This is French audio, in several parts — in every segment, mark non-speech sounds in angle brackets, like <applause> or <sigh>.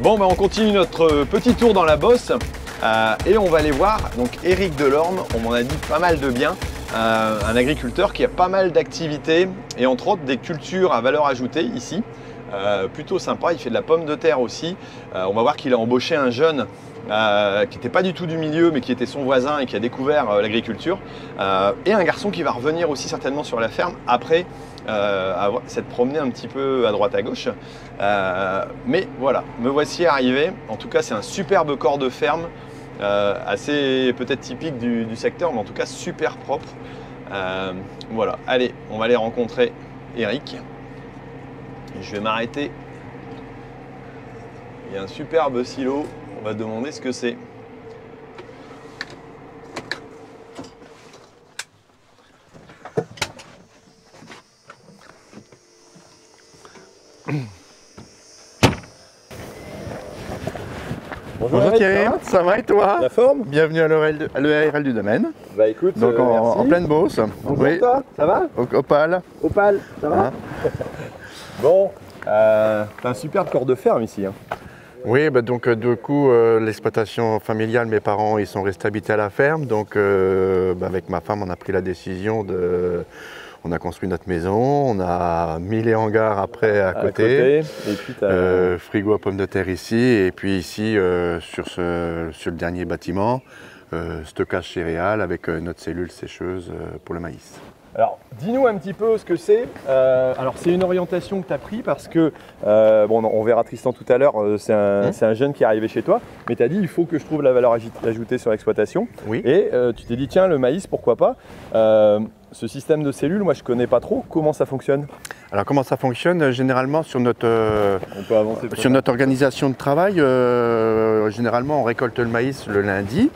Bon, bah, on continue notre petit tour dans la bosse euh, et on va aller voir donc Eric Delorme, on m'en a dit pas mal de bien, euh, un agriculteur qui a pas mal d'activités et entre autres des cultures à valeur ajoutée ici. Euh, plutôt sympa, il fait de la pomme de terre aussi. on va voir qu'il a embauché un jeune qui n'était pas du tout du milieu, mais qui était son voisin et qui a découvert l'agriculture. et un garçon qui va revenir aussi certainement sur la ferme après s'être promené un petit peu à droite à gauche. mais voilà, me voici arrivé. En tout cas, c'est un superbe corps de ferme. Euh, assez peut-être typique du, secteur, mais en tout cas super propre. Euh, voilà, allez, on va aller rencontrer Eric. Je vais m'arrêter. Il y a un superbe silo, on va demander ce que c'est. Ça va, et toi La forme Bienvenue à l'ERL du domaine. Bah écoute, Donc euh, en, pleine bosse. Oui. Toi, ça va Opal. Opal, ça va hein <laughs> Bon, euh, t'as un superbe corps de ferme ici. Hein. Oui, bah donc euh, du coup, l'exploitation familiale, mes parents, ils sont restés habités à la ferme. Donc bah, avec ma femme, on a pris la décision de on a construit notre maison, on a mis les hangars après à, côté, euh, frigo à pommes de terre ici, et puis ici euh, sur, ce, sur le dernier bâtiment, euh, stockage céréales avec notre cellule sécheuse pour le maïs. Alors, dis-nous un petit peu ce que c'est. alors, c'est une orientation que tu as pris parce que, bon, on verra Tristan tout à l'heure, c'est un, mmh. un, jeune qui est arrivé chez toi, mais tu as dit il faut que je trouve la valeur ajoutée sur l'exploitation. Oui. Et tu t'es dit tiens, le maïs, pourquoi pas ce système de cellules, moi je ne connais pas trop. Comment ça fonctionne? Alors comment ça fonctionne? Euh, Généralement sur notre, euh, sur notre organisation de travail, euh, généralement on récolte le maïs le lundi.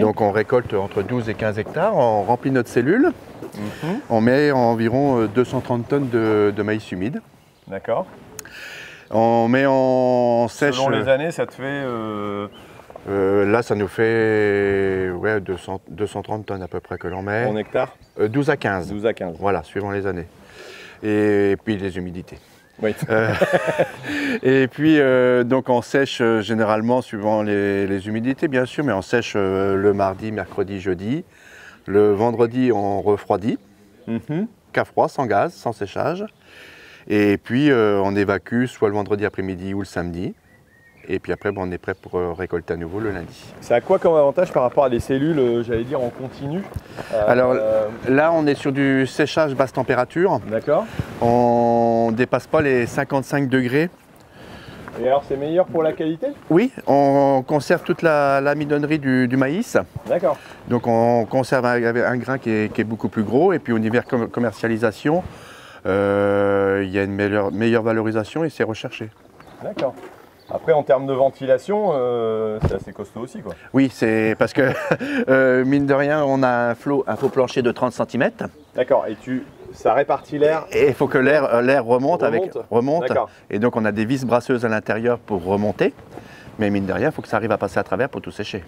Donc on récolte entre 12 et 15 hectares, on remplit notre cellule, mhm. on met environ 230 tonnes de, maïs humide. D'accord. On met en sèche. Selon les années, ça te fait euh, là, ça nous fait ouais, 230 tonnes à peu près que l'on met. En hectare 12 euh, à 15. 12 à 15. Voilà, suivant les années. Et, puis les humidités. Oui. Euh, <laughs> et puis, donc on sèche généralement suivant les, humidités, bien sûr, mais on sèche le mardi, mercredi, jeudi. Le vendredi, on refroidit, mm qu'à froid, sans gaz, sans séchage. Et puis, on évacue soit le vendredi après-midi ou le samedi. Et puis après, on est prêt pour euh, récolter à nouveau le lundi. C'est à quoi comme avantage par rapport à des cellules, euh, j'allais dire, en continu euh, Alors là, on est sur du séchage basse température. D'accord. On ne dépasse pas les 55 degrés. Et alors, c'est meilleur pour la qualité? Oui, on conserve toute la, la midonnerie du, maïs. D'accord. Donc on conserve un, grain qui est, beaucoup plus gros. Et puis au niveau commercialisation, il y a une meilleure, meilleure valorisation et c'est recherché. D'accord. Après, en termes de ventilation, euh, c'est assez costaud aussi. Quoi. Oui, c'est parce que, <laughs> euh, mine de rien, on a un, flot, un faux plancher de 30 cm. D'accord, et tu, ça répartit l'air Et il faut que l'air, euh, l'air remonte, avec remonte. Et donc, on a des vis brasseuses à l'intérieur pour remonter. Mais mine de rien, il faut que ça arrive à passer à travers pour tout sécher.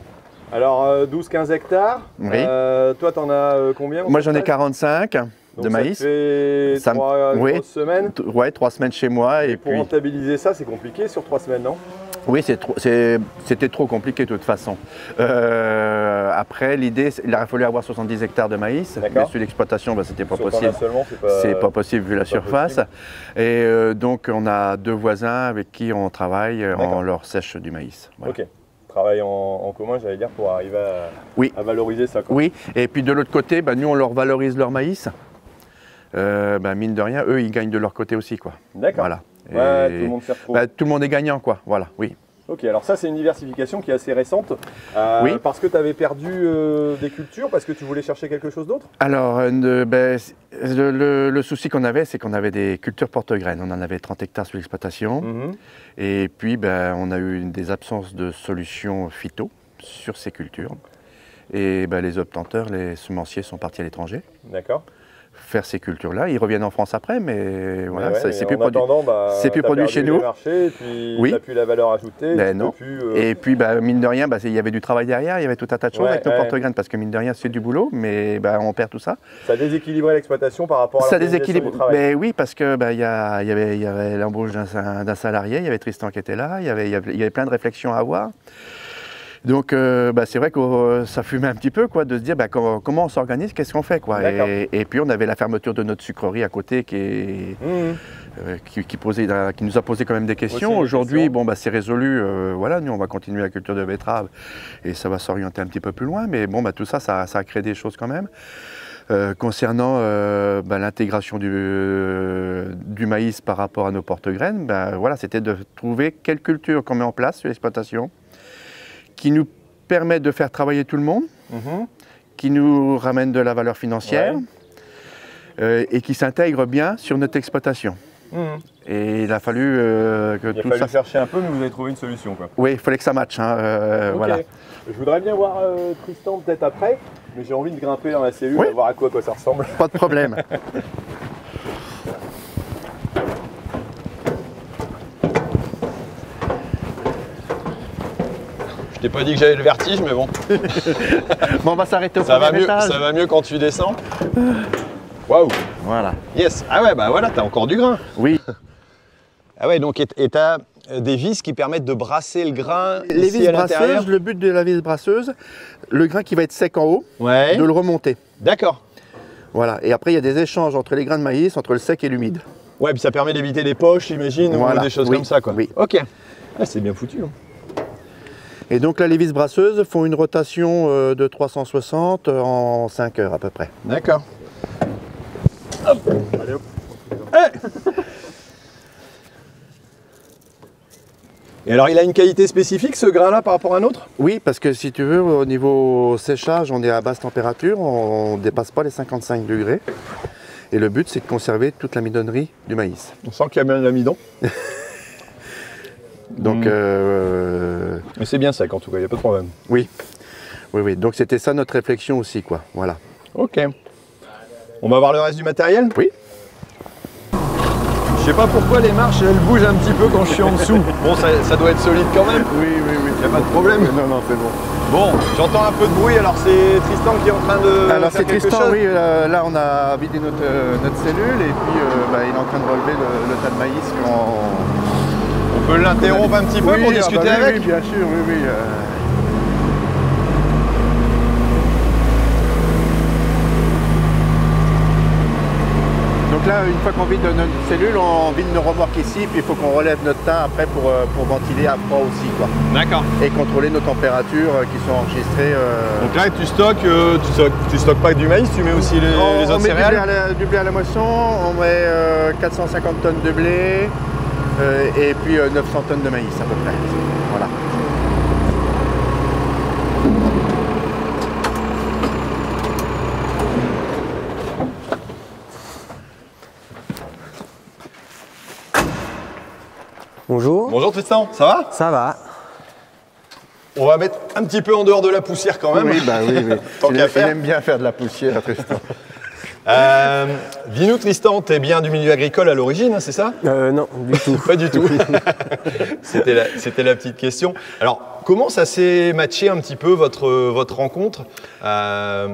Alors, 12-15 hectares. Oui. toi, tu en as combien Moi, j'en ai 45 de maïs. Ça fait ça, trois oui, semaines Ouais, trois semaines chez moi. Et, pour rentabiliser ça, c'est compliqué sur trois semaines, non? Oui, c'était trop compliqué de toute façon. Euh, après, l'idée, il aurait fallu avoir 70 hectares de maïs. Mais sur l'exploitation, bah, c'était pas possible. C'est pas, pas, possible vu la surface. Et euh, donc, on a deux voisins avec qui on travaille, on leur sèche du maïs. Ok travail en, commun, j'allais dire, pour arriver à, oui. à valoriser ça. Oui, et puis de l'autre côté, bah, nous, on leur valorise leur maïs. Euh, bah, mine de rien, eux, ils gagnent de leur côté aussi. quoi. D'accord. Voilà. Tout le monde bah, Tout le monde est gagnant, quoi. Voilà, oui. Ok, alors ça c'est une diversification qui est assez récente. Euh, oui. Parce que tu avais perdu euh, des cultures, parce que tu voulais chercher quelque chose d'autre? Alors, ben, le, souci qu'on avait, c'est qu'on avait des cultures porte-graines. On en avait 30 hectares sur l'exploitation. Mhm. Et puis, ben, on a eu des absences de solutions phyto sur ces cultures. Et ben, les obtenteurs, les semenciers sont partis à l'étranger. D'accord. Faire ces cultures-là. Ils reviennent en France après, mais voilà, ouais, c'est plus produit. bah, c'est plus produit chez nous. marchés, et puis Oui. plus la valeur ajoutée. Ben non. plus, euh, Et puis, bah, mine de rien, bah, il y avait du travail derrière, il y avait tout un tas de choses Ouais, avec nos ouais. porte-graines, parce que mine de rien, c'est du boulot, mais bah, on perd tout ça. Ça déséquilibrait l'exploitation par rapport à Ça déséquilibre. du travail. Mais oui, parce que il y, avait, il y avait l'embauche d'un salarié, il y avait Tristan qui était là, y avait, il y avait plein de réflexions à avoir. Donc euh, bah, c'est vrai que euh, ça fumait un petit peu quoi, de se dire bah, comment, comment on s'organise, qu'est-ce qu'on fait quoi. Et, et puis on avait la fermeture de notre sucrerie à côté qui, est- Mmh. euh, qui, qui posait, qui nous a posé quand même des questions. Aujourd'hui, bon bah, c'est résolu. voilà, nous on va continuer la culture de betterave et ça va s'orienter un petit peu plus loin. Mais bon bah, tout ça, ça, ça a créé des choses quand même. Euh, concernant euh, bah, l'intégration du, euh, du maïs par rapport à nos porte-graines, bah, voilà, c'était de trouver quelle culture qu'on met en place sur l'exploitation qui nous permet de faire travailler tout le monde, Mhm. qui nous ramène de la valeur financière Ouais. euh, et qui s'intègre bien sur notre exploitation. Mhm. Et il a fallu euh, que Il a fallu ça. chercher un peu, mais vous avez trouvé une solution. Quoi. Oui, il fallait que ça matche. hein, euh, voilà. Je voudrais bien voir euh, Tristan peut-être après, mais j'ai envie de grimper dans la cellule Oui. et voir à quoi, quoi ça ressemble. Pas de problème. <laughs> Je t'ai pas dit que j'avais le vertige, mais bon, <laughs> bon, on va s'arrêter au ça va, mieux, étage. ça va mieux quand tu descends. Waouh, Voilà. yes. Ah ouais, bah voilà, t'as encore du grain. Oui. <laughs> Ah ouais, donc et t'as euh, des vis qui permettent de brasser le grain Les ici vis à brasseuses, le but de la vis brasseuse, le grain qui va être sec en haut, Ouais, de le remonter. d'accord. Voilà. Et après, il y a des échanges entre les grains de maïs, entre le sec et l'humide. Ouais, puis ça permet d'éviter les poches, j'imagine, Voilà, ou des choses oui, comme ça, quoi. oui. Ok. Ah, c'est bien foutu. hein. Et donc là, les vis brasseuses font une rotation euh, de 360 en 5 heures à peu près. D'accord. Allez hop. Et alors, il a une qualité spécifique, ce grain-là, par rapport à un autre? Oui, parce que si tu veux, au niveau séchage, on est à basse température, on ne dépasse pas les 55 degrés. Et le but, c'est de conserver toute la midonnerie du maïs. On sent qu'il y a bien de l'amidon. <laughs> Donc, Mm. euh, Mais c'est bien sec, en tout cas, il n'y a pas de problème. oui. Oui, oui. Donc, c'était ça notre réflexion aussi, quoi. Voilà. Ok. On va voir le reste du matériel? Oui. Je sais pas pourquoi les marches, elles bougent un petit peu quand je suis en dessous. <laughs> Bon, ça, ça doit être solide quand même. Oui, oui, oui. Il a pas de problème. Non, non, c'est bon. Bon, j'entends un peu de bruit, alors c'est Tristan qui est en train de Alors, c'est Tristan, chose oui. euh, là, on a vidé notre, euh, notre cellule et puis euh, bah, il est en train de relever le, le tas de maïs qu'on. On peut l'interrompre un petit peu Oui, pour ah discuter bah oui, avec Oui, bien sûr, oui, oui. euh. Donc là, une fois qu'on vide notre cellule, on vide nos remorques ici, puis il faut qu'on relève notre tas après pour, euh, pour ventiler à froid aussi, quoi. D'accord. Et contrôler nos températures euh, qui sont enregistrées. euh, Donc là, tu stockes, euh, tu stockes, tu stockes pas que du maïs, tu mets aussi les, on, les on autres met du blé, céréales à la, du blé à la moisson, on met euh, 450 tonnes de blé et puis euh, 900 tonnes de maïs à peu près. Voilà. Bonjour. Bonjour Tristan, ça va? Ça va. On va mettre un petit peu en dehors de la poussière quand même. Oui, bah oui, oui. <laughs> Tant il, qu'à il faire. aime bien faire de la poussière, Tristan. <laughs> Euh, Dis-nous Tristan, t'es bien du milieu agricole à l'origine, hein, c'est ça? Euh, non, du tout. <laughs> Pas du tout. <laughs> C'était la, petite question. Alors, comment ça s'est matché un petit peu votre, votre rencontre? Euh,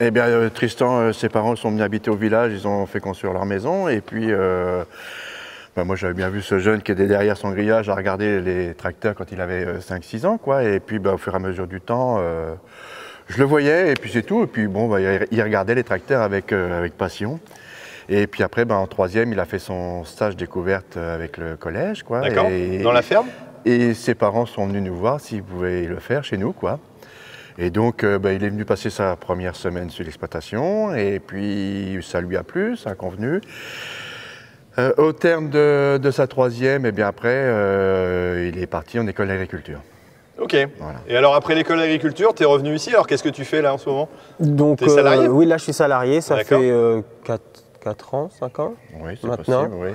Eh bien, euh, Tristan, ses parents sont venus habiter au village, ils ont fait construire leur maison. Et puis, euh, bah, moi, j'avais bien vu ce jeune qui était derrière son grillage à regarder les tracteurs quand il avait 5-6 ans. Quoi. Et puis, bah, au fur et à mesure du temps, euh, je le voyais, et puis c'est tout. Et puis, bon, bah, il regardait les tracteurs avec, euh, avec passion. Et puis après, bah, en troisième, il a fait son stage découverte avec le collège. Quoi. D'accord Et- Dans la ferme? Et ses parents sont venus nous voir s'ils pouvaient le faire chez nous, quoi. Et donc, euh, bah, il est venu passer sa première semaine sur l'exploitation, et puis ça lui a plu, ça a convenu. Euh, au terme de, de sa troisième, et bien après, euh, il est parti en école d'agriculture. Ok. Voilà. Et alors, après l'école d'agriculture, t'es revenu ici. Alors, qu'est-ce que tu fais là en ce moment? Donc, T'es salarié? oui, là, je suis salarié. Ça fait 4, ans, 5 ans. Oui, c'est Maintenant possible, oui.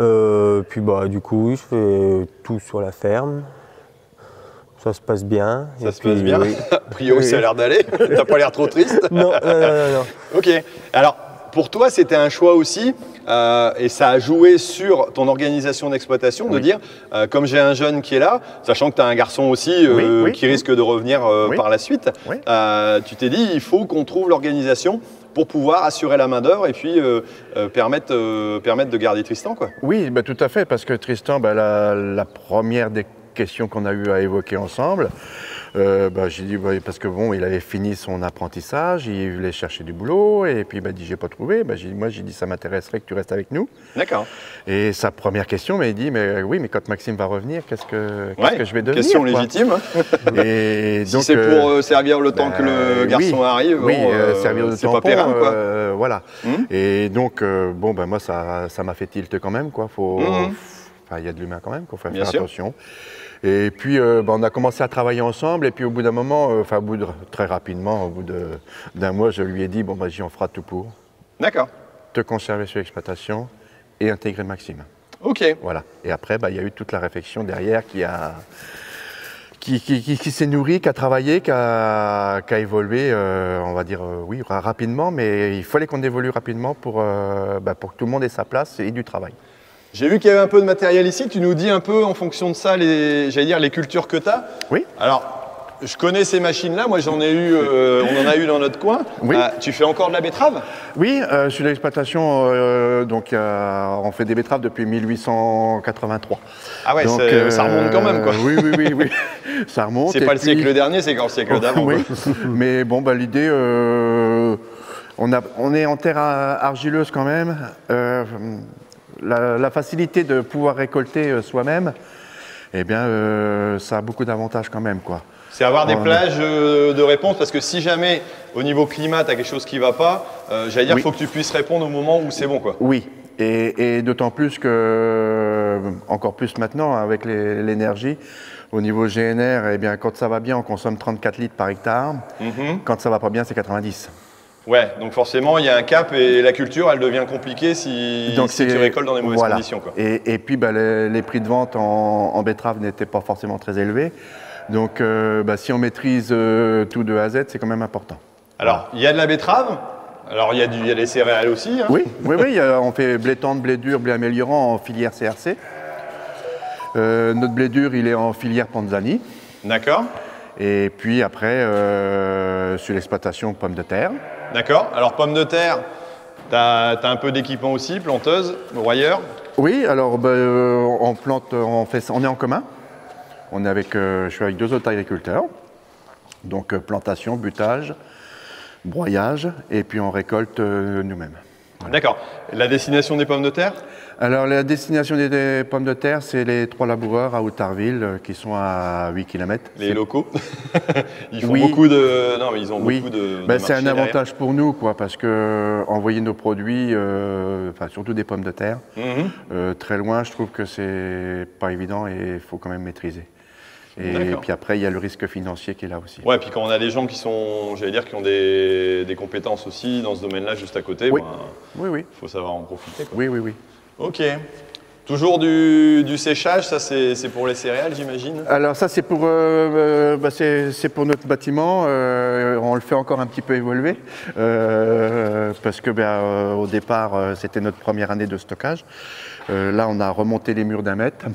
Euh, puis, bah, du coup, oui, je fais tout sur la ferme. Ça se passe bien. Ça Et se passe bien oui. <laughs> A priori, Oui, ça a l'air d'aller. <laughs> T'as pas l'air trop triste Non, non, non, non, non. Ok. Alors, pour toi, c'était un choix aussi, euh, et ça a joué sur ton organisation d'exploitation, de Oui. dire, euh, comme j'ai un jeune qui est là, sachant que tu as un garçon aussi euh, Oui, oui, qui risque de revenir par la suite, tu t'es dit, il faut qu'on trouve l'organisation pour pouvoir assurer la main d'œuvre et puis euh, euh, permettre, euh, permettre de garder Tristan. Quoi. Oui, bah, tout à fait, parce que Tristan, bah, la, la première des questions qu'on a eu à évoquer ensemble, euh, bah, j'ai dit, bah, parce que bon, il avait fini son apprentissage, il voulait chercher du boulot, et puis il m'a dit, j'ai pas trouvé. Bah, moi, j'ai dit, ça m'intéresserait que tu restes avec nous. D'accord. Et sa première question m'a dit, mais oui, mais quand Maxime va revenir, qu'est-ce que, qu'est-ce Ouais, que je vais devenir Question légitime. hein. <laughs> Et <laughs> si donc, c'est euh, pour euh, servir le temps bah, que le garçon oui, arrive, oui, bon, euh, euh, servir c'est tampon, pas. Quoi. euh, voilà. Mhm. Et donc, euh, bon, ben moi, ça, ça m'a fait tilt quand même, quoi. Faut, enfin, il y a de l'humain quand même, qu'il faut Bien faire sûr. Et puis, euh, ben, on a commencé à travailler ensemble. Et puis, au bout d'un moment, euh, enfin, au bout de, très rapidement, au bout d'un mois, je lui ai dit, bon, ben, j'y en fera tout pour D'accord. te conserver sur l'exploitation et intégrer Maxime. Ok. Voilà. Et après, bah, il y a eu toute la réflexion derrière qui a qui, qui- qui- qui s'est nourrie, qui a travaillé, qui a, qui a évolué, euh, on va dire, euh, oui, ra- rapidement, mais il fallait qu'on évolue rapidement pour, euh, bah, pour que tout le monde ait sa place et du travail. J'ai vu qu'il y avait un peu de matériel ici. Tu nous dis un peu en fonction de ça, les, j'allais dire, les cultures que tu as. Oui. Alors, je connais ces machines-là. Moi, j'en ai eu, euh, on en a eu dans notre coin. Oui. Ah, tu fais encore de la betterave? Oui, euh, sur l'exploitation, euh, donc, a- on fait des betteraves depuis 1883. Ah ouais, Donc, ça remonte quand même, euh, quoi. Oui, oui, oui, oui. <laughs> ça remonte. C'est pas le puis- siècle dernier, c'est quand le siècle d'avant. Oui, <laughs> mais bon, bah, l'idée, euh, on, a- on est en terre ar- argileuse quand même. Euh, la, la facilité de pouvoir récolter euh, soi-même, eh bien, euh, ça a beaucoup d'avantages quand même, quoi. C'est avoir des Ouais. plages euh, de réponse parce que si jamais au niveau climat, tu as quelque chose qui va pas, euh, j'allais dire, il Oui. faut que tu puisses répondre au moment où c'est bon. quoi. Oui, et, et d'autant plus que, encore plus maintenant, avec l'énergie, au niveau GNR, eh bien, quand ça va bien, on consomme 34 litres par hectare. Mhm. Quand ça va pas bien, c'est 90. Ouais, donc forcément, il y a un cap et la culture, elle devient compliquée si, si tu récoltes dans des mauvaises voilà. conditions. Quoi. Et, et puis bah, les, les prix de vente en, en betterave n'étaient pas forcément très élevés. Donc euh, bah, si on maîtrise euh, tout de A à Z, c'est quand même important. Alors, il y a de la betterave. Alors, il y, a du- il y a des céréales aussi. hein. Oui, oui, oui, on fait blé tendre, blé dur, blé améliorant en filière CRC. Euh, notre blé dur, il est en filière Panzani. D'accord. Et puis après, euh, sur l'exploitation pommes de terre. D'accord. Alors, pommes de terre, tu as, un peu d'équipement aussi, planteuse, broyeur? Oui, alors bah, euh, on plante, on, fait, ça- on est en commun. On est avec, euh, je suis avec deux autres agriculteurs. Donc euh, plantation, butage, broyage, et puis on récolte nous-mêmes. D'accord. La destination des pommes de terre? Alors la destination des, pommes de terre, c'est les trois laboureurs à Outarville euh, qui sont à 8 km. Les locaux <laughs> Ils font Oui. beaucoup de. Non, mais ils ont Oui, beaucoup de. de Ben, c'est un derrière. avantage pour nous, quoi, parce que euh, envoyer nos produits, euh, enfin surtout des pommes de terre, Mhm. euh, très loin, je trouve que c'est pas évident et il faut quand même maîtriser. Et puis après, il y a le risque financier qui est là aussi. Ouais, puis quand on a des gens qui sont, j'allais dire, qui ont des, des compétences aussi dans ce domaine-là juste à côté, il Oui. Oui, oui, faut savoir en profiter. quoi. oui, oui, oui. Ok. Toujours du, du séchage, ça c'est pour les céréales, j'imagine Alors ça, c'est pour, euh, bah, c'est pour notre bâtiment. euh, on le fait encore un petit peu évoluer euh, parce que euh, au départ, c'était notre première année de stockage. Là, on a remonté les murs d'un mètre.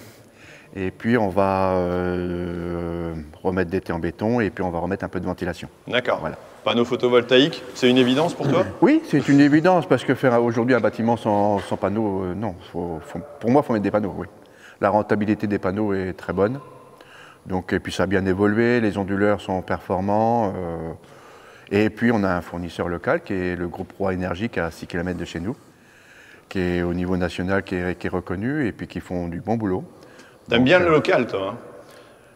Et puis on va remettre des thés en béton et puis on va remettre un peu de ventilation. D'accord. Voilà. Panneau photovoltaïque, c'est une évidence pour toi? Oui, c'est une évidence parce que faire aujourd'hui un bâtiment sans, sans panneaux, euh, non. Faut- faut- pour moi, il faut mettre des panneaux, oui. La rentabilité des panneaux est très bonne. Donc, et puis ça a bien évolué, les onduleurs sont performants. euh, et puis on a un fournisseur local qui est le groupe Roi Énergie qui est à 6 km de chez nous, qui est au niveau national, qui est, qui est reconnu et puis qui font du bon boulot. T'aimes bien euh, le local, toi hein?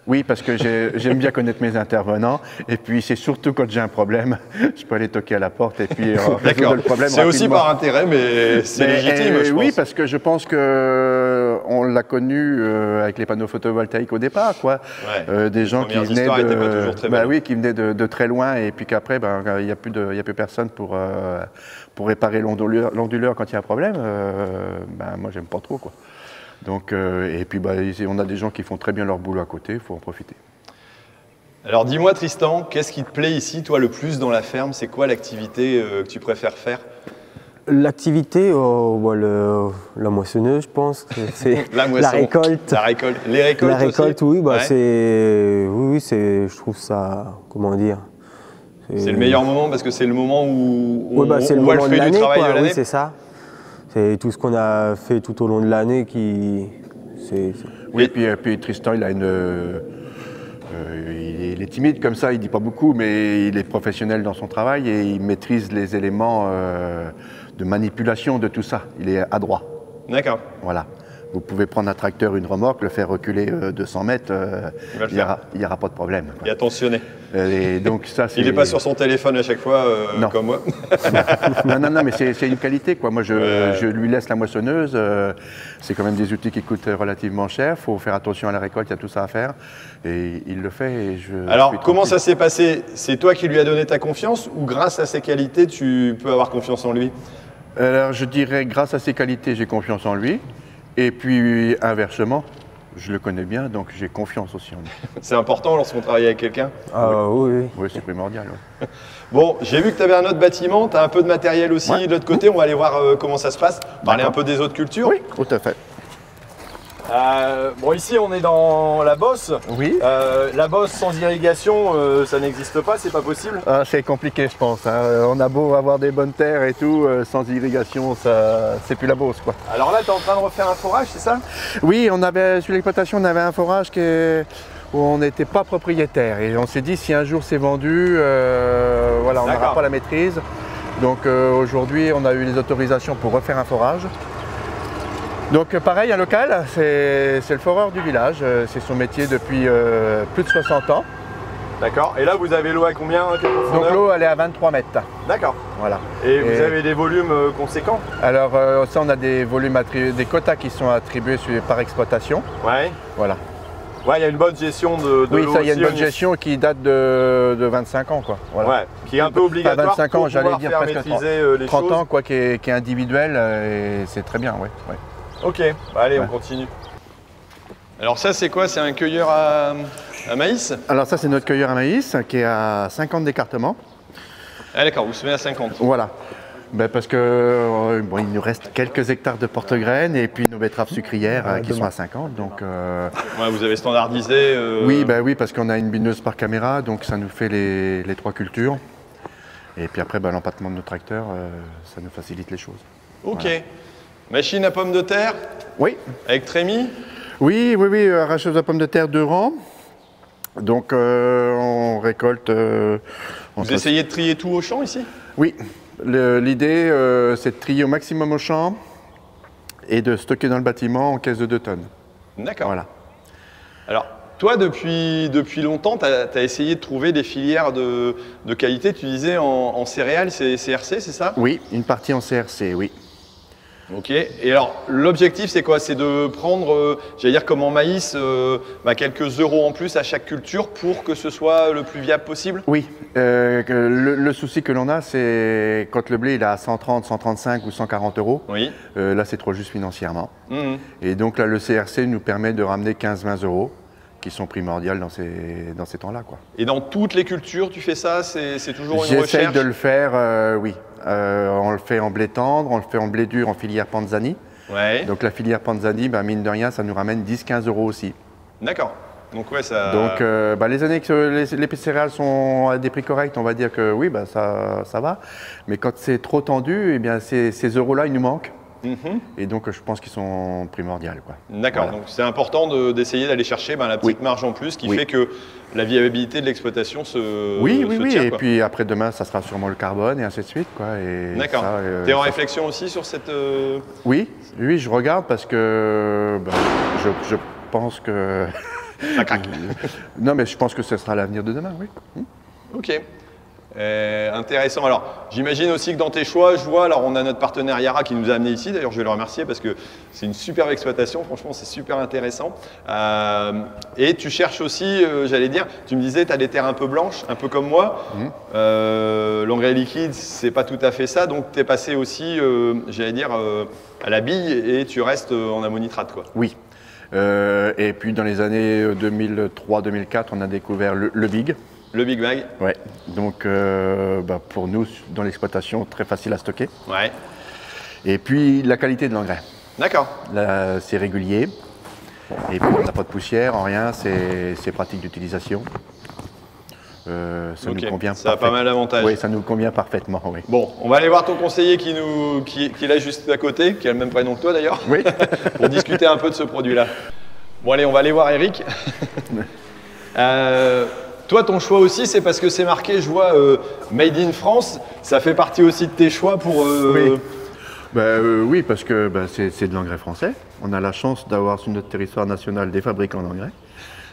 Oui, parce que j'ai- j'aime bien connaître mes intervenants. Et puis c'est surtout quand j'ai un problème, <laughs> je peux aller toquer à la porte et puis euh, résoudre le problème C'est aussi par intérêt, mais c'est légitime, euh, je Oui, pense. parce que je pense que euh, on l'a connu euh, avec les panneaux photovoltaïques au départ, quoi. Ouais. Euh, des gens Les qui venaient de, pas très bah oui, qui venaient de, de très loin et puis qu'après, ben, il n'y a plus de, il y a plus personne pour pour réparer l'onduleur, quand il y a un problème. ben, moi, j'aime pas trop, quoi. Donc, euh, et puis, bah, on a des gens qui font très bien leur boulot à côté, il faut en profiter. Alors dis-moi Tristan, qu'est-ce qui te plaît ici, toi, le plus dans la ferme? C'est quoi l'activité euh, que tu préfères faire? L'activité, oh, bah, le- la moissonneuse, je pense. C'est <laughs> La moisson. récolte. La récolte. Les récoltes La récolte, aussi oui, bah, Ouais. c'est. Oui, oui, c'est. Je trouve ça. Comment dire C'est le meilleur moment parce que c'est le moment où on, Oui, bah, c'est on le voit moment le de fruit du travail quoi. de l'année. Oui, c'est ça. C'est tout ce qu'on a fait tout au long de l'année qui. C'est. Oui, et puis, et puis Tristan, il a une. euh, euh, il, est, il est timide comme ça, il dit pas beaucoup, mais il est professionnel dans son travail et il maîtrise les éléments euh, de manipulation de tout ça. Il est adroit. D'accord. Voilà. Vous pouvez prendre un tracteur, une remorque, le faire reculer euh, 200 mètres, euh, Il n'y aura, il y aura pas de problème. quoi. Et attentionné. Et donc ça, c'est. Il n'est pas sur son téléphone à chaque fois, euh, Non. comme moi. <laughs> non, non, non, mais c'est une qualité. Quoi. Moi, je, Ouais. je lui laisse la moissonneuse. euh, c'est quand même des outils qui coûtent relativement cher. Il faut faire attention à la récolte, il y a tout ça à faire. Et il le fait. Et je Alors, comment ça s'est passé? C'est toi qui lui as donné ta confiance ou grâce à ses qualités, tu peux avoir confiance en lui? Alors, je dirais, grâce à ses qualités, j'ai confiance en lui. Et puis, inversement, je le connais bien, donc j'ai confiance aussi en lui. <laughs> C'est important lorsqu'on travaille avec quelqu'un. Ah, oui, oui. Oui, c'est <laughs> primordial. ouais. <laughs> Bon, j'ai vu que tu avais un autre bâtiment, tu as un peu de matériel aussi Ouais. de l'autre côté, on va aller voir euh, comment ça se passe, parler un peu des autres cultures. Oui, tout à fait. Euh, bon, ici, on est dans la bosse. Oui. Euh, la bosse sans irrigation, euh, ça n'existe pas, c'est pas possible. Ah, c'est compliqué, je pense. hein. On a beau avoir des bonnes terres et tout, sans irrigation, ça, c'est plus la Beauce, quoi. Alors là, tu es en train de refaire un forage, c'est ça? Oui, on avait, sur l'exploitation, on avait un forage qui est- où on n'était pas propriétaire. Et on s'est dit, si un jour c'est vendu, euh, voilà, on n'aura pas la maîtrise. Donc euh, aujourd'hui, on a eu les autorisations pour refaire un forage. Donc euh, pareil, un local, c'est le foreur du village. Euh, C'est son métier depuis euh, plus de 60 ans. D'accord. Et là, vous avez l'eau à combien Donc l'eau, elle est à 23 mètres. D'accord. Voilà. Et vous avez des volumes conséquents Alors euh, ça, on a des volumes, des quotas qui sont attribués sur- par exploitation. Ouais. Voilà. Ouais, il y a une bonne gestion de, de Oui, ça, il y a une bonne on- gestion qui date de, de 25 ans, quoi. Voilà. Ouais, qui est un peu obligatoire 25 ans, j'allais dire presque maîtriser euh, les 30 choses. ans, quoi, qui est, qui est individuel, et c'est très bien, ouais. ouais. Ok, bah allez, Ouais. on continue. Alors ça c'est quoi? C'est un cueilleur à, à maïs? Alors ça, c'est notre cueilleur à maïs, qui est à 50 d'écartement. Ah d'accord, vous semez à 50. Voilà. Ben, parce que euh, bon, il nous reste quelques hectares de porte-graines et puis nos betteraves sucrières euh, qui sont à 50. Donc, euh, Ouais, vous avez standardisé. euh, oui, ben, oui, parce qu'on a une bineuse par caméra, donc ça nous fait les, les trois cultures. Et puis après, ben, l'empattement de nos tracteurs, euh, ça nous facilite les choses. Ok. Machine à pommes de terre Oui, avec trémie Oui, oui, oui, euh, arracheuse à pommes de terre deux rangs. Donc euh, on récolte. euh, Vous essayez de trier tout au champ ici? Oui, l'idée euh, c'est de trier au maximum au champ et de stocker dans le bâtiment en caisse de 2 tonnes. D'accord. Voilà. Alors, toi, depuis, depuis longtemps, tu as, essayé de trouver des filières de, de qualité. Tu disais en, en céréales, c'est CRC, c'est ça? Oui, une partie en CRC, oui. Ok. Et alors, l'objectif, c'est quoi? C'est de prendre, euh, j'allais dire comme en maïs, euh, bah, quelques euros en plus à chaque culture pour que ce soit le plus viable possible? Oui, euh, le, le souci que l'on a, c'est quand le blé il est à 130, 135 ou 140 euros, Oui. là c'est trop juste financièrement. Mhm. Et donc là, le CRC nous permet de ramener 15-20 euros, qui sont primordiales dans ces, dans ces temps-là. quoi. Et dans toutes les cultures, tu fais ça C'est c'est toujours une J'essaye recherche de le faire, euh, oui. Euh, on le fait en blé tendre, on le fait en blé dur en filière Panzani. Ouais. Donc la filière Panzani, bah, mine de rien, ça nous ramène 10-15 euros aussi. D'accord. Donc, ouais, ça. Donc euh, bah, les années que les, les céréales sont à des prix corrects, on va dire que oui, bah, ça, ça va. Mais quand c'est trop tendu, eh bien, ces, ces euros-là, ils nous manquent. Et donc je pense qu'ils sont primordiales. D'accord, Voilà. donc c'est important de- d'essayer d'aller chercher ben, la petite Oui. marge en plus qui Oui. fait que la viabilité de l'exploitation se, oui, se oui, oui. Et quoi. puis après demain, ça sera sûrement le carbone et ainsi de suite. D'accord. euh, Tu es en ça- réflexion aussi sur cette. euh, Oui, oui, je regarde parce que je, je pense que. Ça craque. <laughs> non, mais je pense que ce sera l'avenir de demain, oui. Ok. Euh, intéressant. Alors, j'imagine aussi que dans tes choix, je vois, alors on a notre partenaire Yara qui nous a amené ici, d'ailleurs je vais le remercier parce que c'est une superbe exploitation, franchement c'est super intéressant. Euh, et tu cherches aussi, euh, j'allais dire, tu me disais, tu as des terres un peu blanches, un peu comme moi. Mhm. L'engrais liquide, c'est pas tout à fait ça, donc tu es passé aussi, j'allais dire, à la bille et tu restes en ammonitrate. Quoi. Oui. Et puis dans les années 2003-2004, on a découvert le, le Big. Le Big Bag Ouais. Donc euh, bah, pour nous, dans l'exploitation, très facile à stocker. Ouais. Et puis la qualité de l'engrais. D'accord. C'est régulier. Et puis on n'a pas de poussière, en rien, c'est pratique d'utilisation. Euh, ça nous convient Ça a pas mal d'avantages. Oui, ça nous convient parfaitement, oui. Bon, on va aller voir ton conseiller qui, nous, qui, qui est là juste à côté, qui a le même prénom que toi d'ailleurs, Oui. <laughs> pour discuter un peu de ce produit-là. Bon, allez, on va aller voir Eric. <laughs> Euh, toi, ton choix aussi, c'est parce que c'est marqué, je vois, euh, Made in France. Ça fait partie aussi de tes choix pour. euh, Oui. Bah, euh, oui, parce que bah, c'est c'est de l'engrais français. On a la chance d'avoir sur notre territoire national des fabricants d'engrais,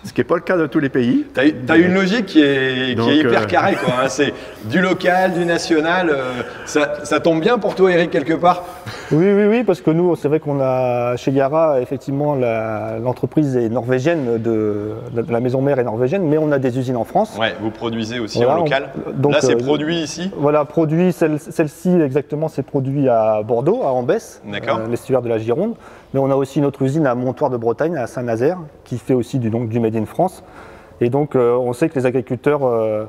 ce qui n'est pas le cas de tous les pays. T'as as une logique qui est, qui Donc, est hyper euh, carrée, quoi. hein. C'est du local, du national. euh, ça, ça tombe bien pour toi, Eric, quelque part? Oui, oui, oui, parce que nous, c'est vrai qu'on a chez Yara, effectivement, l'entreprise est norvégienne, de, de la maison mère est norvégienne, mais on a des usines en France. Ouais, vous produisez aussi Voilà, en local. on- donc, Là, c'est euh, produit ici? Voilà, produit, celle- celle-ci exactement, c'est produit à Bordeaux, à Ambès, D'accord. l'estuaire de la Gironde. Mais on a aussi une autre usine à Montoire de Bretagne, à Saint-Nazaire, qui fait aussi du, donc, du Made in France. Et donc, euh, on sait que les agriculteurs. euh,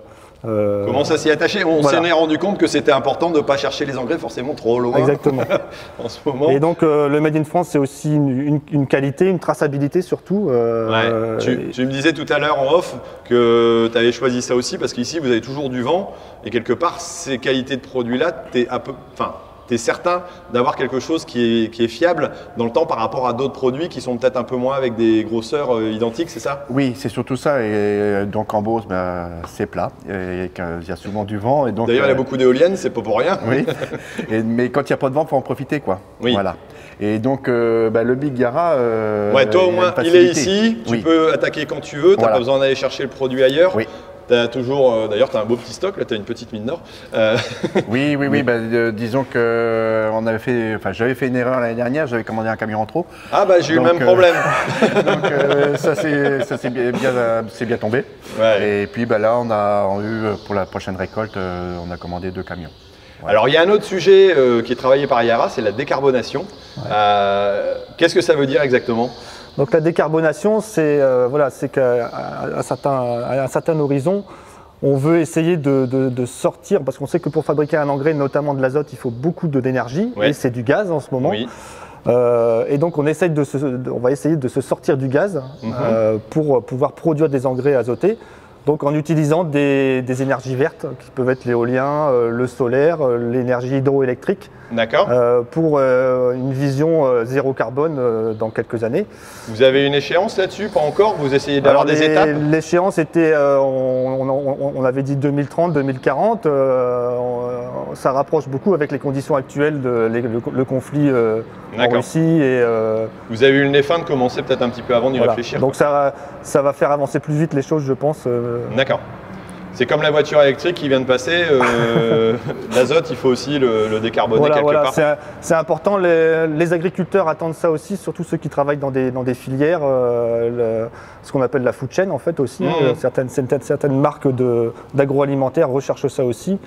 euh, Commence à s'y attacher? On voilà. s'en est rendu compte que c'était important de ne pas chercher les engrais forcément trop loin Exactement. <laughs> en ce moment. Et donc, le Made in France, c'est aussi une, une- une qualité, une traçabilité surtout. Ouais. tu, me disais tout à l'heure en off que tu avais choisi ça aussi parce qu'ici vous avez toujours du vent et quelque part ces qualités de produits-là, tu es, enfin, t'es certain d'avoir quelque chose qui est, qui est fiable dans le temps par rapport à d'autres produits qui sont peut-être un peu moins avec des grosseurs euh, identiques, c'est ça? Oui, c'est surtout ça. Et euh, donc en Beauce, bah, c'est plat. Et qu'il y a souvent du vent. D'ailleurs, il y a euh, beaucoup d'éoliennes, c'est pas pour rien. Oui, <laughs> Et- mais quand il n'y a pas de vent, il faut en profiter, quoi. Oui. Voilà. Et donc, euh, bah, le Big euh, Ouais, toi au il moins, il est ici, tu Oui. peux attaquer quand tu veux, tu Voilà. pas besoin d'aller chercher le produit ailleurs. Oui. T'as toujours, euh, d'ailleurs, tu as un beau petit stock, là, tu as une petite mine d'or. Euh, <laughs> Oui, oui, oui. bah, euh, disons que on avait fait, enfin, j'avais fait une erreur l'année dernière. J'avais commandé un camion en trop. ah, bah, j'ai eu le même problème. <laughs> Donc ça c'est bien, bien, tombé. Ouais. Et puis bah, là on a eu pour la prochaine récolte, on a commandé deux camions. Alors, il y a un autre sujet qui est travaillé par Yara, c'est la décarbonation. Qu'est-ce que ça veut dire exactement? Donc la décarbonation, c'est euh, voilà, c'est qu'à à un certain, à un certain horizon, on veut essayer de, de- de sortir, parce qu'on sait que pour fabriquer un engrais, notamment de l'azote, il faut beaucoup d'énergie, Ouais. et c'est du gaz en ce moment. Oui. Euh, et donc on, essaye de se- de- on va essayer de se sortir du gaz Mhm. euh, pour pouvoir produire des engrais azotés. Donc en utilisant des, des énergies vertes, qui peuvent être l'éolien, euh, le solaire, euh, l'énergie hydroélectrique, D'accord. euh, pour une vision zéro carbone dans quelques années. Vous avez une échéance là-dessus Pas encore? Vous essayez d'avoir des étapes? L'échéance était, on, on- on avait dit 2030, 2040. Ça rapproche beaucoup avec les conditions actuelles de les- le, le conflit euh, en. Russie et euh, Vous avez eu le nez fin de commencer peut-être un petit peu avant d'y voilà. réfléchir. Donc ça, ça va faire avancer plus vite les choses, je pense. euh, D'accord. C'est comme la voiture électrique qui vient de passer. euh, <laughs> L'azote, il faut aussi le, le décarboner Voilà, quelque voilà, part. c'est important. Les, les agriculteurs attendent ça aussi, surtout ceux qui travaillent dans des, dans des filières, euh, le- ce qu'on appelle la food chain en fait aussi. Euh, Certaines, certaines, certaines marques d'agroalimentaire recherchent ça aussi.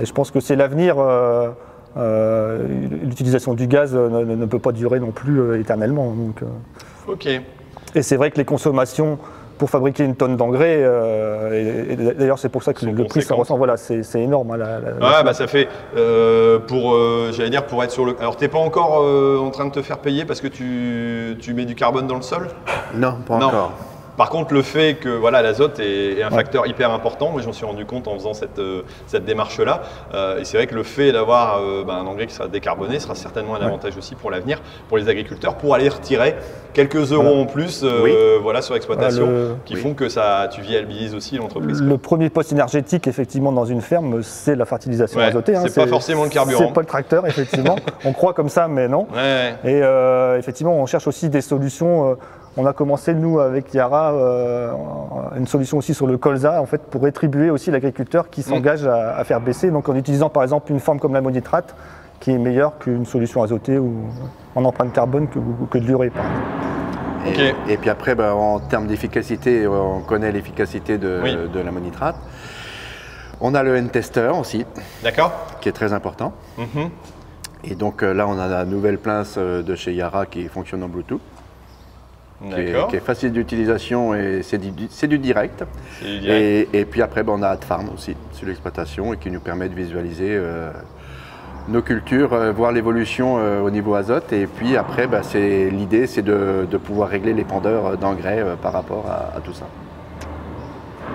Et je pense que c'est l'avenir. euh, euh, L'utilisation du gaz euh, ne, ne peut pas durer non plus euh, éternellement. donc, euh. Ok. Et c'est vrai que les consommations pour fabriquer une tonne d'engrais, euh, et, et d'ailleurs c'est pour ça que le, prix ça ressent, voilà, c'est énorme. hein, la- la- la- Ouais, bah ça fait euh, pour, euh, j'allais dire pour être sur le. Alors t'es pas encore euh, en train de te faire payer parce que tu, tu mets du carbone dans le sol? Non, pas Non. encore. Par contre, le fait que voilà, l'azote est, est un facteur hyper important, moi j'en suis rendu compte en faisant cette, euh, cette démarche-là. Euh, et c'est vrai que le fait d'avoir euh, bah, un engrais qui sera décarboné sera certainement un avantage aussi pour l'avenir, pour les agriculteurs, pour aller retirer quelques euros en plus euh, voilà, sur l'exploitation, le- qui oui. font que ça, tu viabilises aussi l'entreprise. Le premier poste énergétique, effectivement, dans une ferme, c'est la fertilisation Ouais, azotée. hein. c'est pas forcément le carburant. C'est pas le tracteur, effectivement. <laughs> on croit comme ça, mais non. Et effectivement, on cherche aussi des solutions. On a commencé, nous, avec Yara, euh, une solution aussi sur le colza, en fait, pour rétribuer aussi l'agriculteur Mm. qui s'engage à, à faire baisser. Donc, en utilisant, par exemple, une forme comme l'ammonitrate, qui est meilleure qu'une solution azotée ou en empreinte carbone que, que de l'urée, par exemple. Et, puis après, bah, en termes d'efficacité, on connaît l'efficacité de, Oui. de l'ammonitrate. On a le N-tester aussi, d'accord qui est très important. Mhm. Et donc euh, là, on a la nouvelle pince euh, de chez Yara qui fonctionne en Bluetooth. Qui est, D'accord. qui est facile d'utilisation et c'est du, direct. C'est du direct. Et, et puis après, ben, on a AdFarm aussi sur l'exploitation et qui nous permet de visualiser euh, nos cultures, euh, voir l'évolution euh, au niveau azote. Et puis après, ben, l'idée, c'est de, de pouvoir régler les pendeurs d'engrais par rapport à, à tout ça.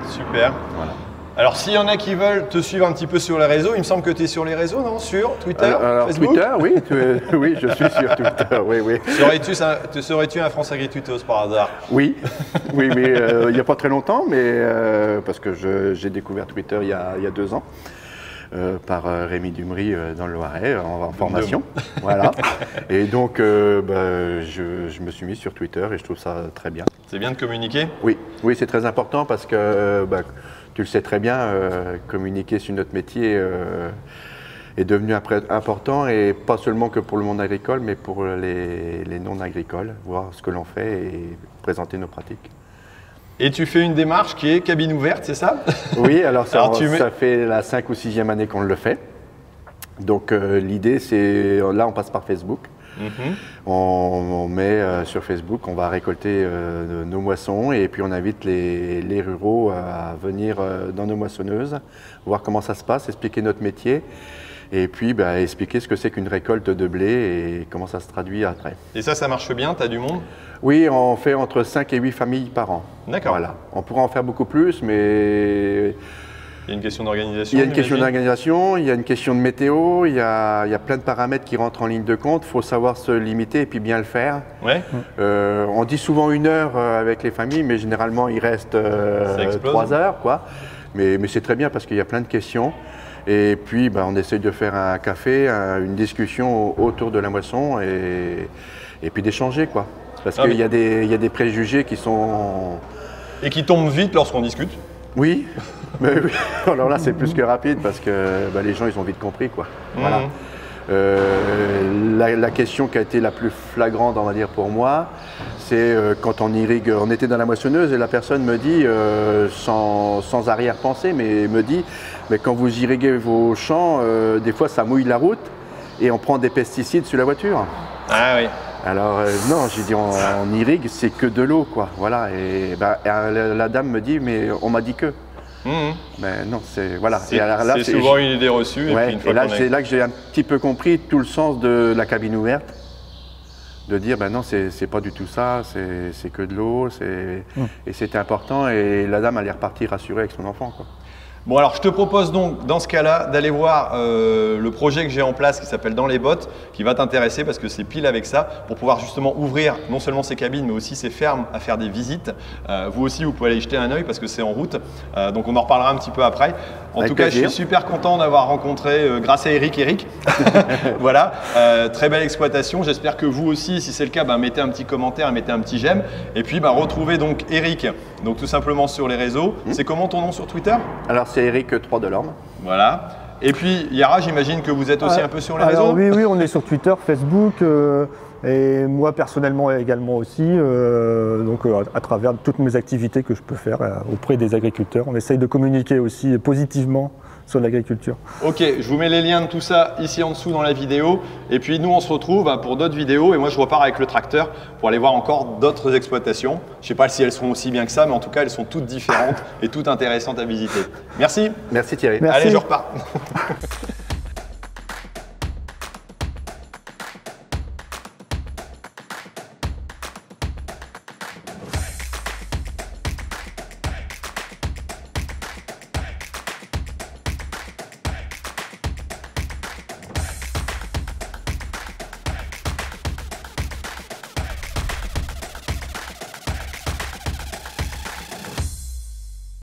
Super. Voilà. Alors, s'il y en a qui veulent te suivre un petit peu sur les réseaux, il me semble que tu es sur les réseaux, non? Sur Twitter? Alors, alors, Facebook? Twitter, oui, tu- <laughs> oui, je suis sur Twitter, oui, oui. Serais-tu te serais-tu un France Agritweetos par hasard? Oui, oui, oui, euh, il n'y a pas très longtemps, mais euh, parce que j'ai découvert Twitter il y a, il y a deux ans. euh, par euh, Rémi Dumry euh, dans le Loiret en, en formation. <laughs> Voilà. Et donc, euh, bah, je, je me suis mis sur Twitter et je trouve ça très bien. C'est bien de communiquer? Oui, oui c'est très important parce que euh, bah, tu le sais très bien, euh, communiquer sur notre métier euh, est devenu important et pas seulement que pour le monde agricole, mais pour les, les non-agricoles, voir ce que l'on fait et présenter nos pratiques. Et tu fais une démarche qui est cabine ouverte, c'est ça? Oui, alors ça, Alors, tu mets- ça fait la 5 ou 6e année qu'on le fait. Donc euh, l'idée, c'est, là on passe par Facebook. Mhm. On, on met euh, sur Facebook, on va récolter euh, nos moissons et puis on invite les, les ruraux à venir euh, dans nos moissonneuses, voir comment ça se passe, expliquer notre métier et puis bah, expliquer ce que c'est qu'une récolte de blé et comment ça se traduit après. Et ça, ça marche bien? Tu as du monde? Oui, on fait entre 5 et 8 familles par an. D'accord. Voilà. On pourra en faire beaucoup plus, mais Il y a une question d'organisation il y a une question d'organisation, il y a une question de météo, il y a, il y a plein de paramètres qui rentrent en ligne de compte. Il faut savoir se limiter et puis bien le faire. Ouais Euh, on dit souvent une heure euh, avec les familles, mais généralement il reste euh, trois heures. Quoi. Mais, mais c'est très bien parce qu'il y a plein de questions. Et puis bah, on essaye de faire un café, un- une discussion au- autour de la moisson et, et puis d'échanger. quoi. Parce Ah, qu'il mais- y, a des- il y a des préjugés qui sont... Et qui tombe vite lorsqu'on discute Oui, <laughs> mais oui. alors là c'est plus que rapide parce que bah, les gens ils ont vite compris. Quoi. Voilà. Mhm. Euh, la, la question qui a été la plus flagrante, on va dire, pour moi, c'est euh, quand on irrigue, on était dans la moissonneuse et la personne me dit, euh, sans, sans arrière-pensée, mais me dit, mais quand vous irriguez vos champs, des fois ça mouille la route et on prend des pesticides sur la voiture. Ah oui. Alors euh, non, j'ai dit on, on irrigue, c'est que de l'eau, quoi. Voilà. Et bah, la, la dame me dit, mais on m'a dit que. Mhm. Mais non, c'est voilà. C'est souvent une idée reçue. et Ouais, puis une fois et là, c'est là que j'ai un petit peu compris tout le sens de la cabine ouverte. De dire, ben non, c'est pas du tout ça, c'est c'est que de l'eau, c'est- et c'était important. Et la dame, elle est repartie rassurée avec son enfant. Quoi. Bon alors je te propose donc dans ce cas-là d'aller voir euh, le projet que j'ai en place qui s'appelle Dans les bottes, qui va t'intéresser parce que c'est pile avec ça pour pouvoir justement ouvrir non seulement ces cabines mais aussi ces fermes à faire des visites. Euh, vous aussi vous pouvez aller jeter un œil parce que c'est en route. Euh, donc on en reparlera un petit peu après. En Avec tout cas je suis super content d'avoir rencontré euh, grâce à Eric Eric. <laughs> voilà, euh, très belle exploitation. J'espère que vous aussi, si c'est le cas, ben, mettez un petit commentaire, mettez un petit j'aime. Et puis ben, retrouvez donc Eric, donc tout simplement sur les réseaux. Mmh. C'est comment ton nom sur Twitter? Alors, c'est Eric 3 Delorme. voilà. Et puis, Yara, j'imagine que vous êtes aussi Ah, un peu sur les Alors, réseaux Oui, oui, on est sur Twitter, Facebook, euh, et moi personnellement également aussi, euh, donc euh, à travers toutes mes activités que je peux faire auprès des agriculteurs. On essaye de communiquer aussi positivement sur l'agriculture. Ok, je vous mets les liens de tout ça ici en dessous dans la vidéo. Et puis, nous, on se retrouve bah, pour d'autres vidéos. Et moi, je repars avec le tracteur pour aller voir encore d'autres exploitations. Je ne sais pas si elles seront aussi bien que ça, mais en tout cas, elles sont toutes différentes et toutes intéressantes à visiter. Merci. Merci Thierry. Merci. Allez, je repars. <laughs>